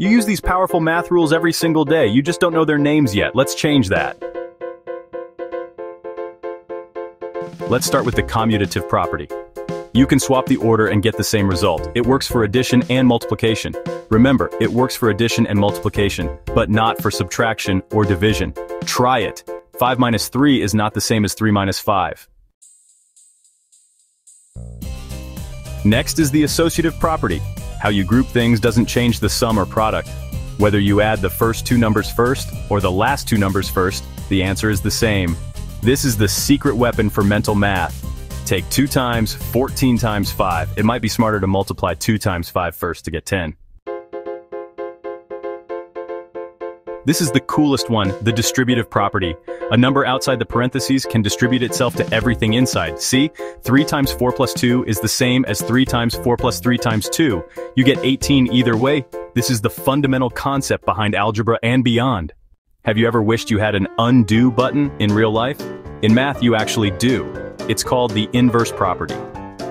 You use these powerful math rules every single day, you just don't know their names yet. Let's change that. Let's start with the commutative property. You can swap the order and get the same result. It works for addition and multiplication. Remember, it works for addition and multiplication, but not for subtraction or division. Try it. 5 minus 3 is not the same as 3 minus 5. Next is the associative property. How you group things doesn't change the sum or product. Whether you add the first two numbers first or the last two numbers first, the answer is the same. This is the secret weapon for mental math. Take 2 times 14 times 5. It might be smarter to multiply 2 times 5 first to get 10. This is the coolest one, the distributive property. A number outside the parentheses can distribute itself to everything inside. See? 3 times 4 plus 2 is the same as 3 times 4 plus 3 times 2. You get 18 either way. This is the fundamental concept behind algebra and beyond. Have you ever wished you had an undo button in real life? In math, you actually do. It's called the inverse property.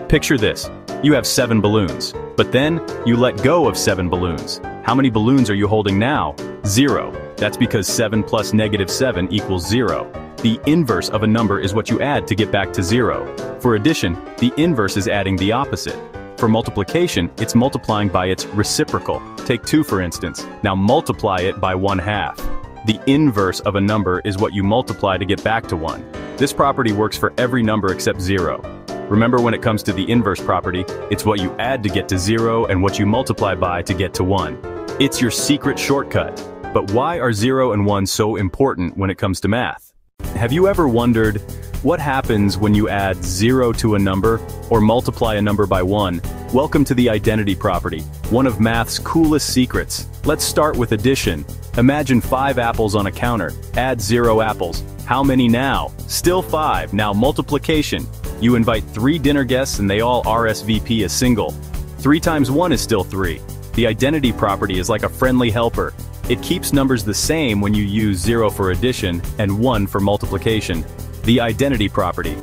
Picture this. You have seven balloons, but then you let go of seven balloons. How many balloons are you holding now? Zero. That's because 7 plus negative 7 equals 0. The inverse of a number is what you add to get back to 0. For addition, the inverse is adding the opposite. For multiplication, it's multiplying by its reciprocal. Take 2 for instance. Now multiply it by 1 half. The inverse of a number is what you multiply to get back to 1. This property works for every number except 0. Remember when it comes to the inverse property, it's what you add to get to 0 and what you multiply by to get to 1. It's your secret shortcut. But why are 0 and 1 so important when it comes to math? Have you ever wondered, what happens when you add 0 to a number, or multiply a number by 1? Welcome to the identity property, one of math's coolest secrets. Let's start with addition. Imagine 5 apples on a counter, add 0 apples. How many now? Still 5, now multiplication. You invite 3 dinner guests and they all RSVP a single. 3 times 1 is still 3. The identity property is like a friendly helper. It keeps numbers the same when you use 0 for addition and 1 for multiplication. The identity property.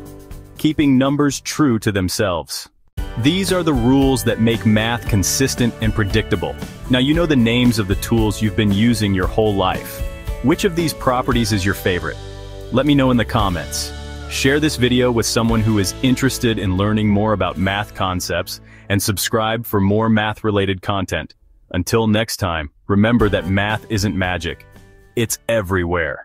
Keeping numbers true to themselves. These are the rules that make math consistent and predictable. Now you know the names of the tools you've been using your whole life. Which of these properties is your favorite? Let me know in the comments. Share this video with someone who is interested in learning more about math concepts and subscribe for more math-related content. Until next time, remember that math isn't magic. It's everywhere.